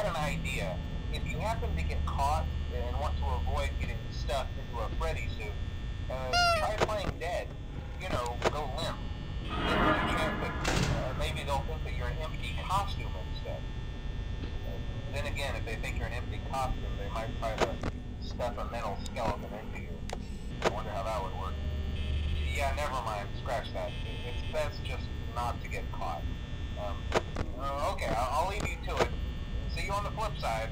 had an idea. If you happen to get caught and want to avoid getting stuffed into a Freddy suit, uh, try playing dead. You know, go limp. There's a chance that uh, maybe they'll think that you're an empty costume instead. Uh, then again, if they think you're an empty costume, they might try to stuff a mental skeleton into you. I wonder how that would work. Yeah, never mind. Scratch that. It's best just not to get caught. Um, uh, okay, I'll, I'll leave you to it. See you on the flip side.